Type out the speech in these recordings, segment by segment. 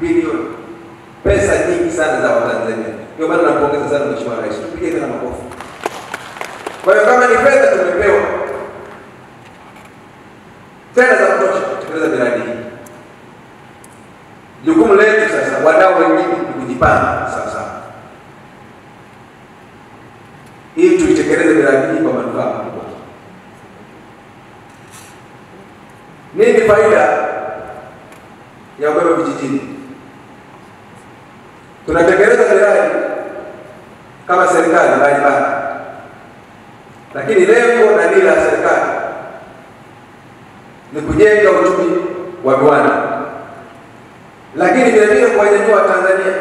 bilioni, pesa nyingi sana za Watanzania. Ndio maana nampongeza sana Mheshimiwa Rais, tupige tena makofi. Kwa hiyo kama ni fedha tumepewa tena za kutosha kutekeleza miradi hii. Jukumu letu sasa, wadau wengine, ni kujipanga sasa ili tuitekeleze miradi hii kwa manufaa makubwa. Nini faida ya umeme vijijini? Tunatekeleza miradi kama serikali mbalimbali, lakini lengo na dira ya serikali ni kujenga uchumi wa viwanda, lakini vile vile kuwanyanyua Watanzania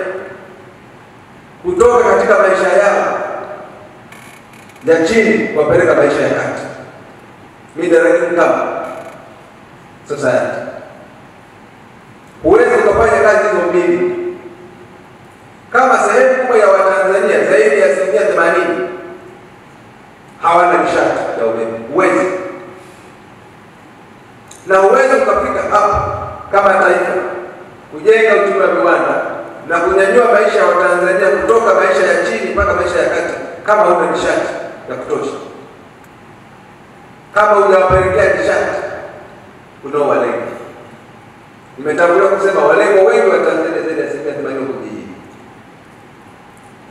kutoka katika maisha yao ya chini kuwapeleka maisha ya kati, middle income society. Huwezi ukafanya kazi hizo mbili kama sehemu kubwa ya Watanzania zaidi ya asilimia themanini hawana nishati ya umeme, huwezi na uwezi ukafika hapa kama taifa kujenga uchumi wa viwanda na kunyanyua maisha ya Watanzania kutoka maisha ya chini mpaka maisha ya kati kama una nishati ya kutosha, kama hujawapelekea nishati unaowalenga. Nimetangulia kusema walengo wengi wa Tanzania zaidi ya asilimia themanini vijijini.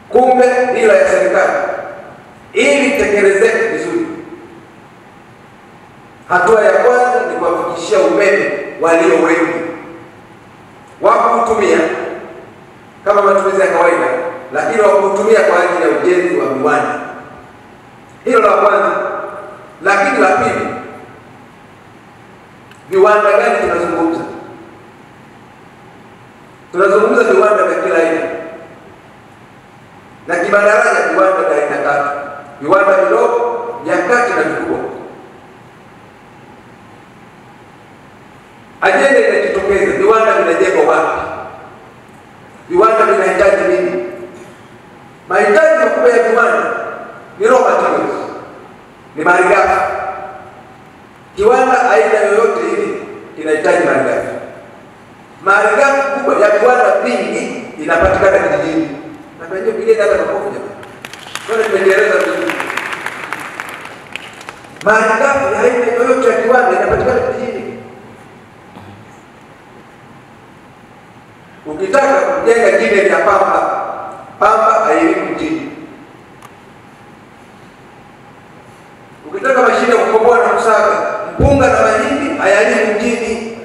Kumbe dira ya serikali ili tekelezeke vizuri, hatua ya kwanza ni kuwafikishia umeme walio wengi wa kutumia kama matumizi ya kawaida, lakini wakuutumia kwa ajili ya ujenzi wa viwanda. Hilo la kwanza. Lakini la pili, viwanda gani tunazungumza? Tunazungumza viwanda vya kila aina, na kimadaraja viwanda vya aina tatu: viwanda vidogo, vya kati na vikubwa. Ajenda inajitokeza, viwanda vinajengwa wapi? Viwanda vinahitaji nini? Mahitaji makubwa ya viwanda ni raw materials, ni malighafi. Kiwanda aina yoyote ile inahitaji malighafi. Malighafi kubwa ya viwanda vingi inapatikana kijijini, nimejieleza vizuri. Malighafi aina yoyote ya kiwanda inapatikana kijijini. Ukitaka kujenga jine ya pamba, pamba hailimi mjini. Ukitaka mashine ya kukoboa na kusaga mpunga na mahindi hayalimi mjini.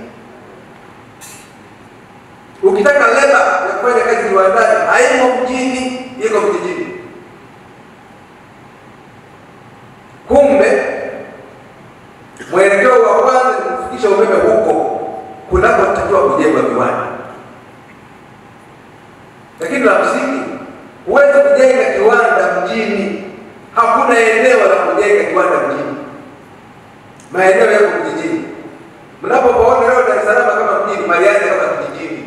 Ukitaka leba ya kufanya kazi viwandani haimo mjini, iko vijijini. Kumbe mwelekeo wa kwanza ni kufikisha umeme huko kunakotakiwa kujengwa viwanda lakini la msingi, huwezi kujenga kiwanda mjini. Hakuna eneo la kujenga kiwanda mjini, maeneo yako vijijini. Mnapoona leo Dar es Salaam kama mjini, Mariani kama kijijini.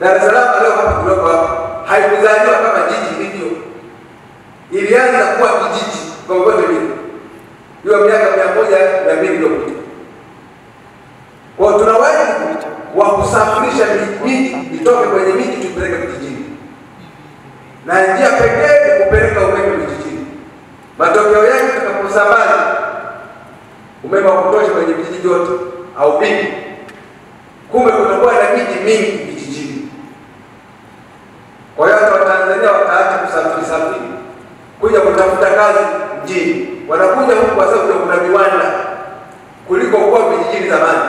Dar es Salaam leo hapa kidogo hapa haikuzaliwa kama jiji ilivyo, ilianza kuwa kijiji kwa vyovyote vile, hiyo miaka mia moja na mbili iliyopita. Kwa tuna wajibu wa kusafirisha miji itoke kwenye miji tupeleke vijijini, na njia pekee ni kupeleka umeme vijijini. Matokeo tutakaposambaza umeme wa kutosha kwenye vijiji vyote au vingi, kumbe kunakuwa na miji mingi vijijini. Kwa hiyo hata Watanzania wataacha kusafiri safiri kuja kutafuta kazi mjini, wanakuja huku kwa sababu kuna viwanda kuliko kuwa vijijini zamani.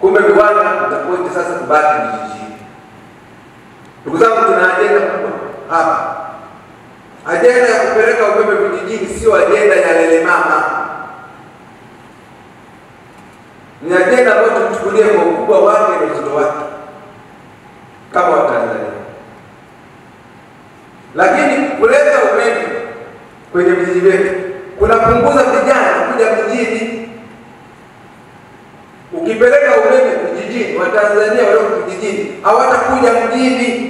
Kumbe viwanda vitakuja sasa kubaki vijijini. Ndugu zangu, tuna ajenda kubwa hapa. Ajenda ya kupeleka umeme vijijini sio ajenda ya lele mama, ni ajenda ambayo tumchukulie kwa ukubwa wake na uzito wake kama Watanzania. Lakini kuleta umeme kwenye vijiji vyetu kunapunguza vijana kuja mjini. Ukipeleka umeme vijijini, Watanzania walio vijijini hawatakuja mjini.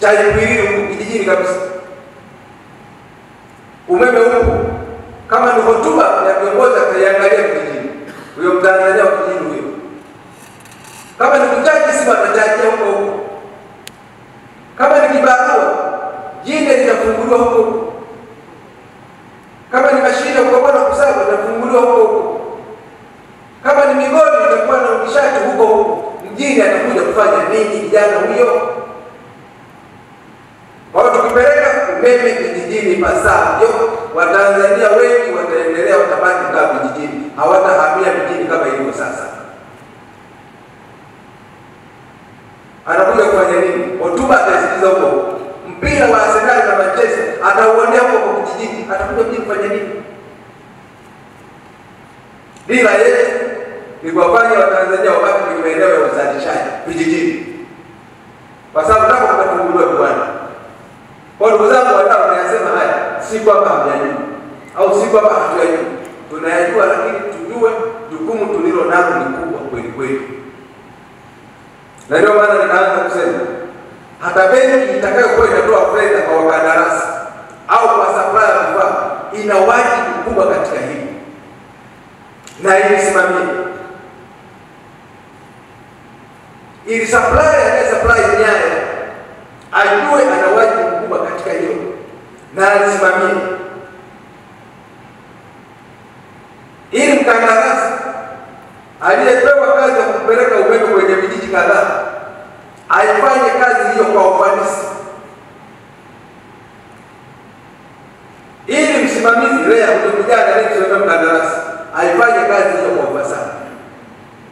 tajikuiri huku kijijini kabisa. Umeme huku kama ni hotuba ya viongozi ataiangalia kijijini, huyo Mtanzania wa kijijini huyo. Kama ni kuchaji simu atachajia huko huko, kama ni kibarua jine litafunguliwa huko huko, kama ni mashine kuokota kusaga itafunguliwa huko huko, kama ni migodi itakuwa na umishati huko huko, mjini atakuja kufanya nini kijana huyo? Tukipeleka umeme vijijini pasavyo, Watanzania wengi wataendelea, watabaki kaa vijijini, hawatahamia mjini kama ilivyo sasa. Anakuja kufanya nini? Hotuba ataisikiza huko, mpira wa Arsenal na Manchester atauonea huko kwa kijijini, atakuja mjini kufanya nini? Dira yetu ni kuwafanya Watanzania wabaki kwenye maeneo ya uzalishaji vijijini, kwa sababu napo kunafunguliwa viwanda. Kwa ndugu zangu wadau, nayasema haya si kwamba hamyajui au si kwamba hatuyajui, tunayajua, lakini tujue jukumu tulilo nalo ni kubwa kweli kweli, na ndio maana nikaanza kusema hata benki itakayokuwa inatoa fedha kwa wakandarasi au kwa supplier kwa vifaa ina wajibu mkubwa katika hili. Na ilisimamia ili supplier anaye supply nyaya ajue ana wajibu mkubwa katika hilo na alisimamia, ili